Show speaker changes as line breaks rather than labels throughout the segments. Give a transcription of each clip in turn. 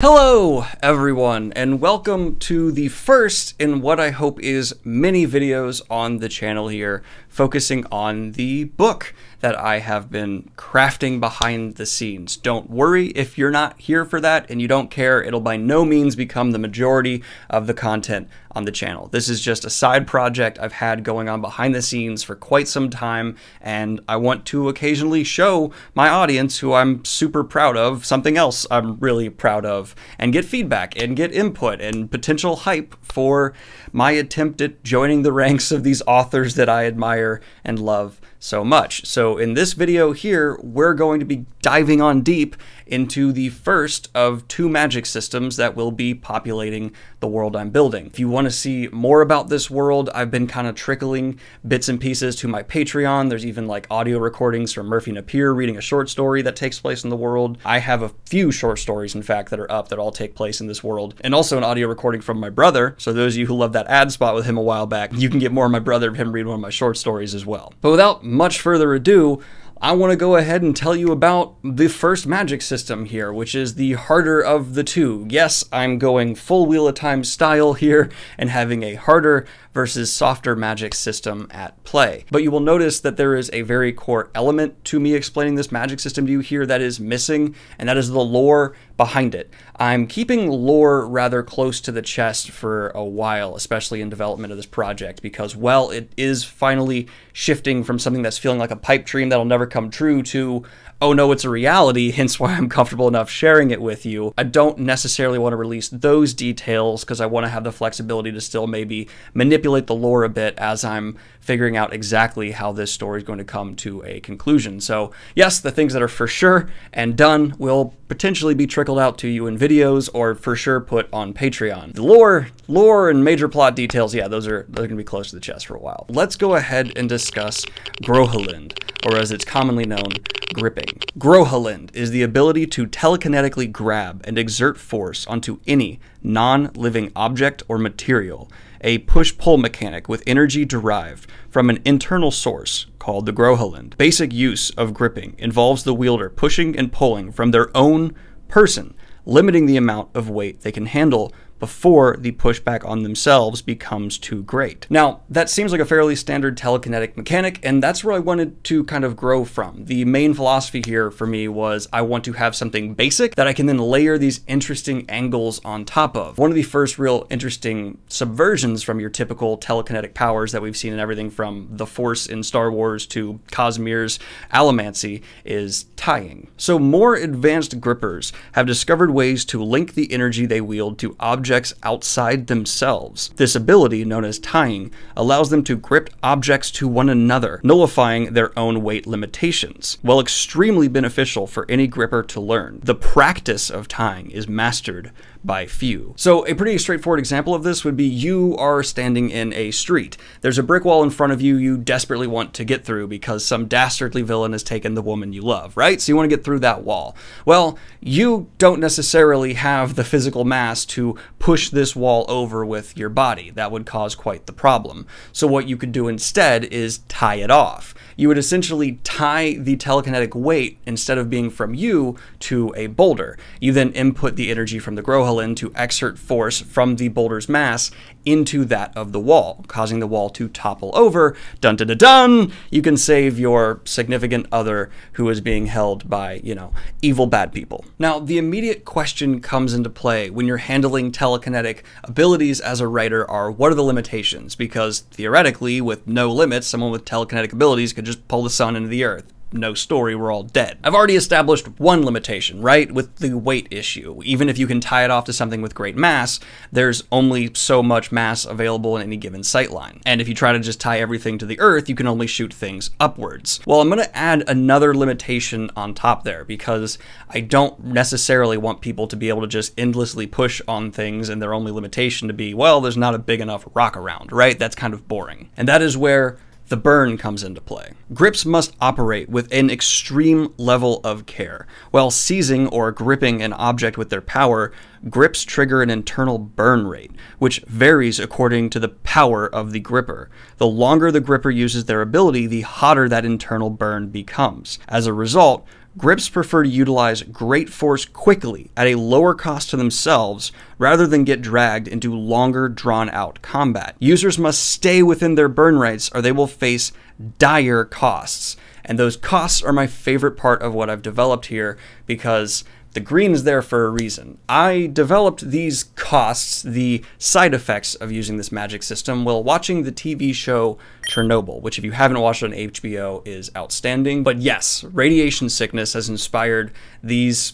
Hello, everyone, and welcome to the first in what I hope is many videos on the channel here, focusing on the book that I have been crafting behind the scenes. Don't worry if you're not here for that and you don't care, it'll by no means become the majority of the content on the channel. This is just a side project I've had going on behind the scenes for quite some time, and I want to occasionally show my audience who I'm super proud of something else I'm really proud of, and get feedback and get input and potential hype for my attempt at joining the ranks of these authors that I admire and love so much. So in this video here, we're going to be diving on deep into the first of two magic systems that will be populating the world I'm building. If you want to see more about this world, I've been kind of trickling bits and pieces to my Patreon. There's even like audio recordings from Merphy Napier reading a short story that takes place in the world. I have a few short stories, in fact, that are up that all take place in this world, and also an audio recording from my brother. So those of you who love that ad spot with him a while back, you can get more of my brother him read one of my short stories as well. But without much further ado, I want to go ahead and tell you about the first magic system here, which is the harder of the two. Yes, I'm going full Wheel of Time style here and having a harder versus softer magic system at play. But you will notice that there is a very core element to me explaining this magic system to you here that is missing, and that is the lore behind it. I'm keeping lore rather close to the chest for a while, especially in development of this project, because, well, it is finally shifting from something that's feeling like a pipe dream that'll never come true to oh no, it's a reality, hence why I'm comfortable enough sharing it with you. I don't necessarily want to release those details because I want to have the flexibility to still maybe manipulate the lore a bit as I'm figuring out exactly how this story is going to come to a conclusion. So, yes, the things that are for sure and done will potentially be trickled out to you in videos or for sure put on Patreon. The lore, lore and major plot details, yeah, those are those are going to be close to the chest for a while. Let's go ahead and discuss Grohalind, or as it's commonly known, gripping. Grohalind is the ability to telekinetically grab and exert force onto any non-living object or material, a push-pull mechanic with energy derived from an internal source called the Grohalind. Basic use of gripping involves the wielder pushing and pulling from their own person, limiting the amount of weight they can handle before the pushback on themselves becomes too great. Now, that seems like a fairly standard telekinetic mechanic, and that's where I wanted to kind of grow from. The main philosophy here for me was I want to have something basic that I can then layer these interesting angles on top of. One of the first real interesting subversions from your typical telekinetic powers that we've seen in everything from the Force in Star Wars to Cosmere's allomancy is tying. So more advanced grippers have discovered ways to link the energy they wield to objects objects outside themselves. This ability, known as tying, allows them to grip objects to one another, nullifying their own weight limitations. While extremely beneficial for any gripper to learn, the practice of tying is mastered by few. So a pretty straightforward example of this would be you are standing in a street. There's a brick wall in front of you you desperately want to get through because some dastardly villain has taken the woman you love, right? So you want to get through that wall. Well, you don't necessarily have the physical mass to push this wall over with your body. That would cause quite the problem. So what you could do instead is tie it off you would essentially tie the telekinetic weight instead of being from you to a boulder. You then input the energy from the To exert force from the boulder's mass into that of the wall, causing the wall to topple over. Dun dun dun dun! You can save your significant other who is being held by, you know, evil bad people. Now, the immediate question comes into play when you're handling telekinetic abilities as a writer are what are the limitations? Because theoretically, with no limits, someone with telekinetic abilities could just pull the sun into the earth no story, we're all dead. I've already established one limitation, right, with the weight issue. Even if you can tie it off to something with great mass, there's only so much mass available in any given sightline. And if you try to just tie everything to the Earth, you can only shoot things upwards. Well, I'm going to add another limitation on top there because I don't necessarily want people to be able to just endlessly push on things and their only limitation to be, well, there's not a big enough rock around, right? That's kind of boring. And that is where the burn comes into play. Grips must operate with an extreme level of care. While seizing or gripping an object with their power, grips trigger an internal burn rate, which varies according to the power of the gripper. The longer the gripper uses their ability, the hotter that internal burn becomes. As a result, Grips prefer to utilize great force quickly at a lower cost to themselves rather than get dragged into longer drawn out combat. Users must stay within their burn rates or they will face dire costs. And those costs are my favorite part of what I've developed here because the green is there for a reason. I developed these costs, the side effects of using this magic system, while watching the TV show Chernobyl, which, if you haven't watched on HBO, is outstanding. But yes, radiation sickness has inspired these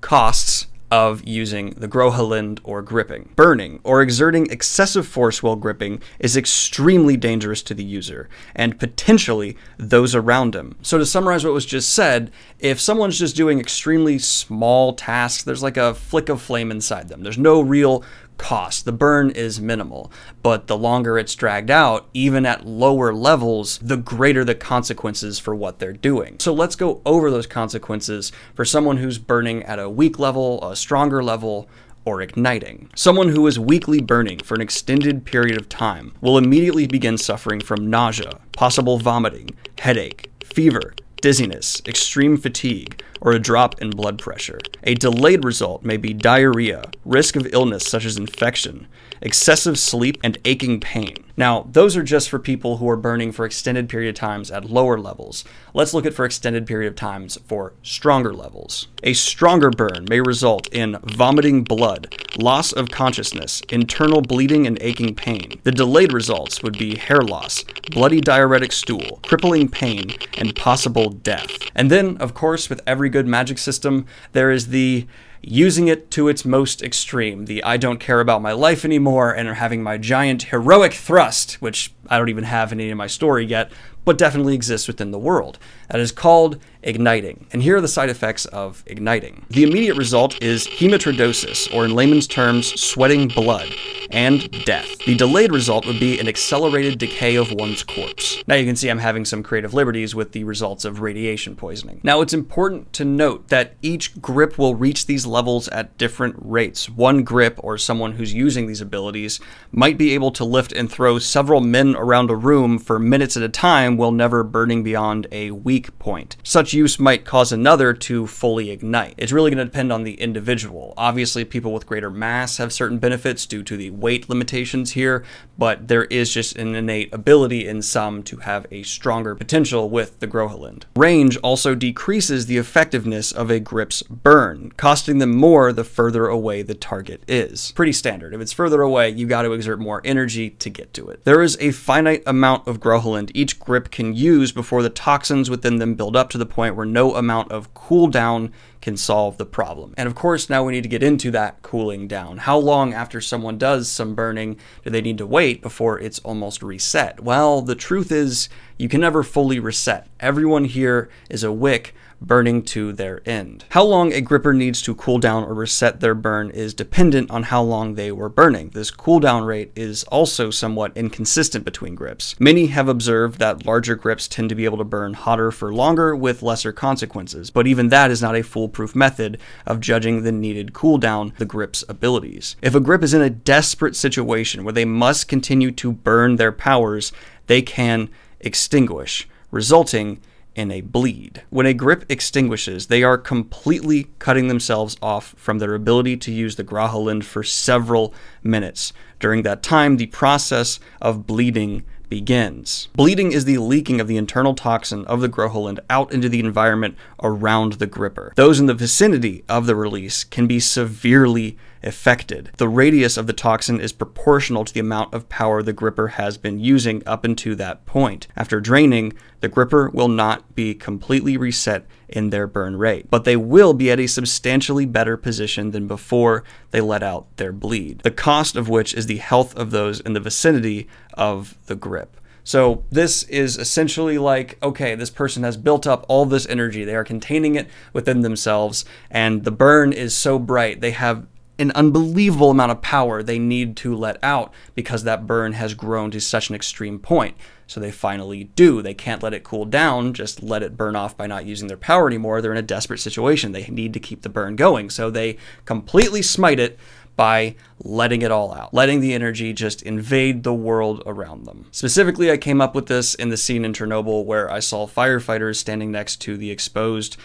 costs of using the Grohalind or gripping. Burning or exerting excessive force while gripping is extremely dangerous to the user and potentially those around him. So to summarize what was just said, if someone's just doing extremely small tasks, there's like a flick of flame inside them. There's no real cost. The burn is minimal, but the longer it's dragged out, even at lower levels, the greater the consequences for what they're doing. So let's go over those consequences for someone who's burning at a weak level, a stronger level, or igniting. Someone who is weakly burning for an extended period of time will immediately begin suffering from nausea, possible vomiting, headache, fever, dizziness, extreme fatigue, or a drop in blood pressure. A delayed result may be diarrhea, risk of illness such as infection, excessive sleep, and aching pain. Now, those are just for people who are burning for extended period of times at lower levels. Let's look at for extended period of times for stronger levels. A stronger burn may result in vomiting blood, loss of consciousness, internal bleeding and aching pain. The delayed results would be hair loss, bloody diuretic stool, crippling pain, and possible death. And then, of course, with every good magic system, there is the using it to its most extreme. The I don't care about my life anymore and having my giant heroic thrust, which I don't even have any in my story yet, but definitely exists within the world. That is called igniting. And here are the side effects of igniting. The immediate result is hematidrosis, or in layman's terms, sweating blood, and death. The delayed result would be an accelerated decay of one's corpse. Now you can see I'm having some creative liberties with the results of radiation poisoning. Now it's important to note that each grip will reach these levels at different rates. One grip, or someone who's using these abilities, might be able to lift and throw several men around a room for minutes at a time while never burning beyond a weak point. Such use might cause another to fully ignite. It's really going to depend on the individual. Obviously, people with greater mass have certain benefits due to the weight limitations here, but there is just an innate ability in some to have a stronger potential with the Grohalind. Range also decreases the effectiveness of a grip's burn, costing them more the further away the target is. Pretty standard. If it's further away, you got to exert more energy to get to it. There is a finite amount of Grohalind each grip can use before the toxins within them build up to the point where no amount of cooldown can solve the problem. And of course, now we need to get into that cooling down. How long after someone does some burning do they need to wait before it's almost reset? Well, the truth is you can never fully reset. Everyone here is a wick burning to their end. How long a gripper needs to cool down or reset their burn is dependent on how long they were burning. This cooldown rate is also somewhat inconsistent between grips. Many have observed that larger grips tend to be able to burn hotter for longer with lesser consequences, but even that is not a foolproof method of judging the needed cooldown the grip's abilities. If a grip is in a desperate situation where they must continue to burn their powers, they can extinguish, resulting in a bleed. When a grip extinguishes, they are completely cutting themselves off from their ability to use the Grohalind for several minutes. During that time, the process of bleeding begins. Bleeding is the leaking of the internal toxin of the Grohalind out into the environment around the gripper. Those in the vicinity of the release can be severely affected. The radius of the toxin is proportional to the amount of power the gripper has been using up until that point. After draining, the gripper will not be completely reset in their burn rate, but they will be at a substantially better position than before they let out their bleed, the cost of which is the health of those in the vicinity of the grip. So this is essentially like, okay, this person has built up all this energy. They are containing it within themselves, and the burn is so bright. They have an unbelievable amount of power they need to let out because that burn has grown to such an extreme point. So they finally do. They can't let it cool down, just let it burn off by not using their power anymore. They're in a desperate situation. They need to keep the burn going. So they completely smite it by letting it all out, letting the energy just invade the world around them. Specifically, I came up with this in the scene in Chernobyl where I saw firefighters standing next to the exposed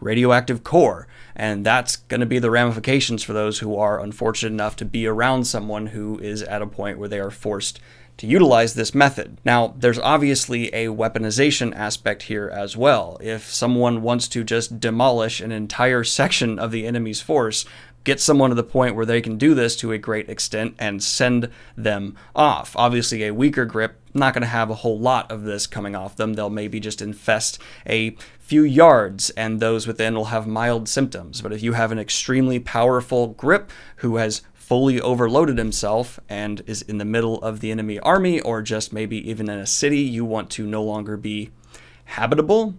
radioactive core. And that's going to be the ramifications for those who are unfortunate enough to be around someone who is at a point where they are forced to utilize this method. Now, there's obviously a weaponization aspect here as well. If someone wants to just demolish an entire section of the enemy's force, get someone to the point where they can do this to a great extent and send them off. Obviously, a weaker grip not going to have a whole lot of this coming off them. They'll maybe just infest a few yards, and those within will have mild symptoms. But if you have an extremely powerful grip who has fully overloaded himself and is in the middle of the enemy army or just maybe even in a city you want to no longer be habitable,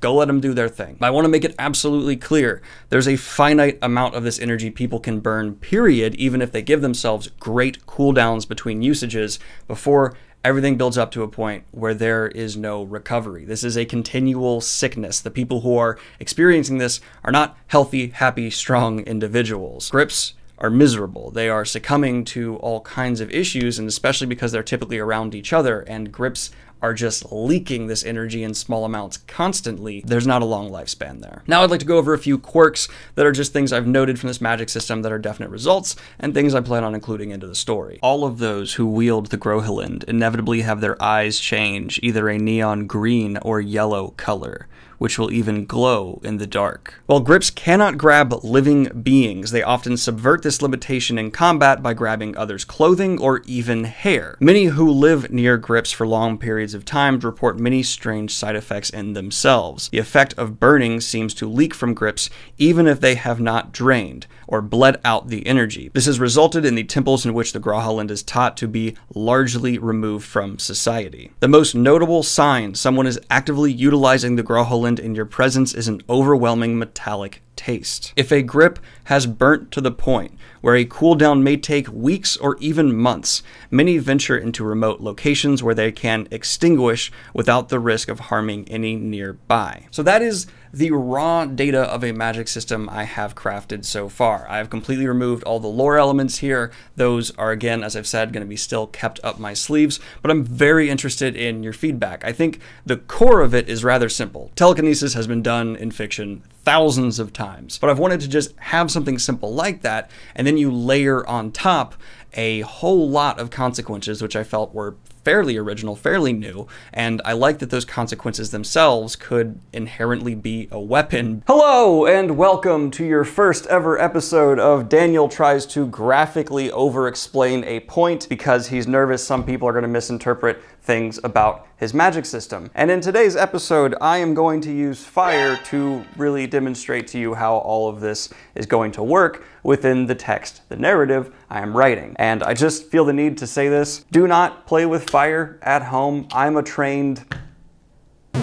go let them do their thing. I want to make it absolutely clear there's a finite amount of this energy people can burn, period, even if they give themselves great cooldowns between usages before everything builds up to a point where there is no recovery. This is a continual sickness. The people who are experiencing this are not healthy, happy, strong individuals. Grips are miserable. They are succumbing to all kinds of issues, and especially because they're typically around each other, and grips are just leaking this energy in small amounts constantly, there's not a long lifespan there. Now I'd like to go over a few quirks that are just things I've noted from this magic system that are definite results, and things I plan on including into the story. All of those who wield the Grohalind inevitably have their eyes change either a neon green or yellow color which will even glow in the dark. While grips cannot grab living beings, they often subvert this limitation in combat by grabbing others' clothing or even hair. Many who live near grips for long periods of time report many strange side effects in themselves. The effect of burning seems to leak from grips even if they have not drained or bled out the energy. This has resulted in the temples in which the Grohalind is taught to be largely removed from society. The most notable sign someone is actively utilizing the Grohalind in your presence is an overwhelming metallic taste. If a grip has burnt to the point where a cooldown may take weeks or even months, many venture into remote locations where they can extinguish without the risk of harming any nearby. So that is the raw data of a magic system I have crafted so far. I have completely removed all the lore elements here. Those are, again, as I've said, going to be still kept up my sleeves, but I'm very interested in your feedback. I think the core of it is rather simple. Telekinesis has been done in fiction thousands of times. But I've wanted to just have something simple like that, and then you layer on top a whole lot of consequences, which I felt were fairly original, fairly new, and I like that those consequences themselves could inherently be a weapon. Hello, and welcome to your first ever episode of Daniel Tries to Graphically Over-Explain a Point because he's nervous some people are going to misinterpret things about his magic system. And in today's episode, I am going to use fire to really demonstrate to you how all of this is going to work within the text, the narrative I am writing. And I just feel the need to say this. Do not play with fire at home. I'm a trained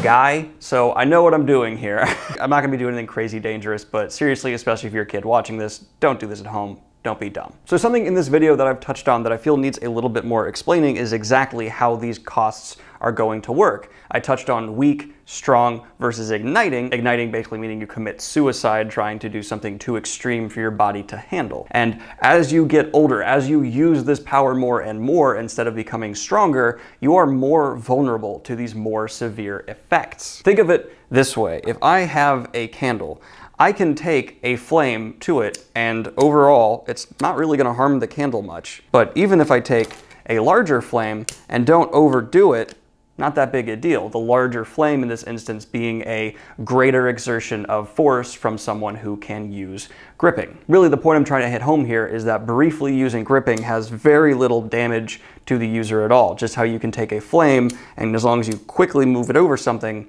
guy, so I know what I'm doing here. I'm not gonna be doing anything crazy dangerous, but seriously, especially if you're a kid watching this, don't do this at home. Don't be dumb. So something in this video that I've touched on that I feel needs a little bit more explaining is exactly how these costs are going to work. I touched on weak, strong versus igniting. Igniting basically meaning you commit suicide trying to do something too extreme for your body to handle. And as you get older, as you use this power more and more instead of becoming stronger, you are more vulnerable to these more severe effects. Think of it this way. If I have a candle, I can take a flame to it and overall it's not really going to harm the candle much. But even if I take a larger flame and don't overdo it, not that big a deal. The larger flame in this instance being a greater exertion of force from someone who can use gripping. Really the point I'm trying to hit home here is that briefly using gripping has very little damage to the user at all. Just how you can take a flame and as long as you quickly move it over something,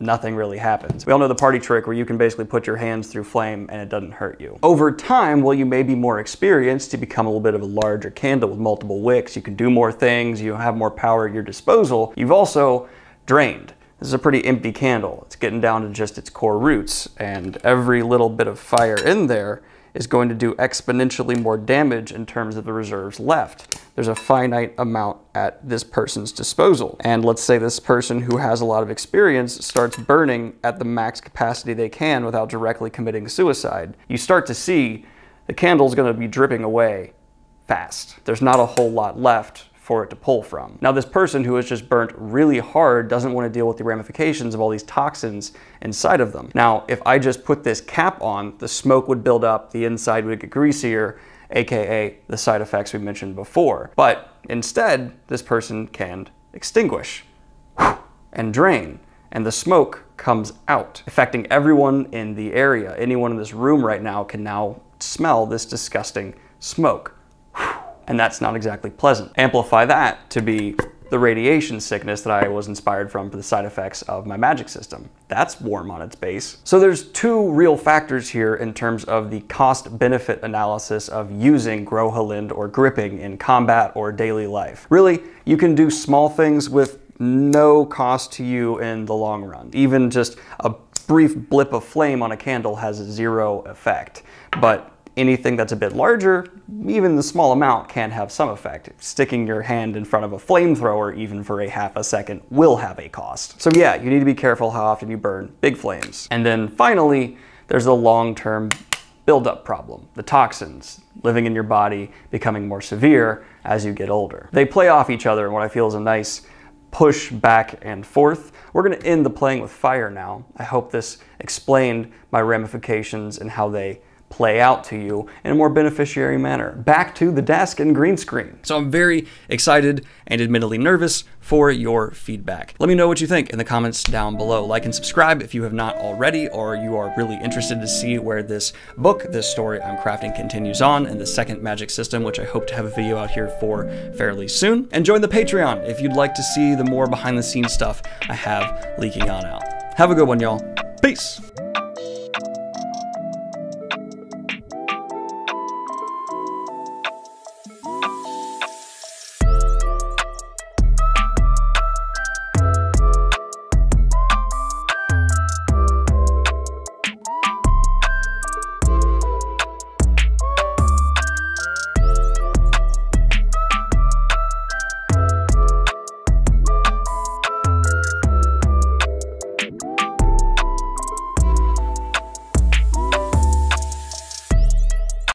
nothing really happens. We all know the party trick where you can basically put your hands through flame and it doesn't hurt you. Over time, while you may be more experienced to become a little bit of a larger candle with multiple wicks, you can do more things, you have more power at your disposal, you've also drained. This is a pretty empty candle. It's getting down to just its core roots and every little bit of fire in there is going to do exponentially more damage in terms of the reserves left. There's a finite amount at this person's disposal. And let's say this person who has a lot of experience starts burning at the max capacity they can without directly committing suicide. You start to see the candle's gonna be dripping away fast. There's not a whole lot left for it to pull from. Now, this person who has just burnt really hard doesn't want to deal with the ramifications of all these toxins inside of them. Now, if I just put this cap on, the smoke would build up, the inside would get greasier, aka the side effects we mentioned before. But instead, this person can extinguish and drain, and the smoke comes out, affecting everyone in the area. Anyone in this room right now can now smell this disgusting smoke and that's not exactly pleasant. Amplify that to be the radiation sickness that I was inspired from for the side effects of my magic system. That's warm on its base. So there's two real factors here in terms of the cost benefit analysis of using Grohalind or gripping in combat or daily life. Really, you can do small things with no cost to you in the long run. Even just a brief blip of flame on a candle has zero effect. But anything that's a bit larger, even the small amount can have some effect. Sticking your hand in front of a flamethrower, even for a half a second, will have a cost. So yeah, you need to be careful how often you burn big flames. And then finally, there's the long-term buildup problem, the toxins living in your body becoming more severe as you get older. They play off each other in what I feel is a nice push back and forth. We're gonna end the playing with fire now. I hope this explained my ramifications and how they play out to you in a more beneficiary manner. Back to the desk and green screen. So I'm very excited and admittedly nervous for your feedback. Let me know what you think in the comments down below. Like and subscribe if you have not already or you are really interested to see where this book, this story I'm crafting continues on in the second magic system, which I hope to have a video out here for fairly soon. And join the Patreon if you'd like to see the more behind the scenes stuff I have leaking on out. Have a good one, y'all. Peace.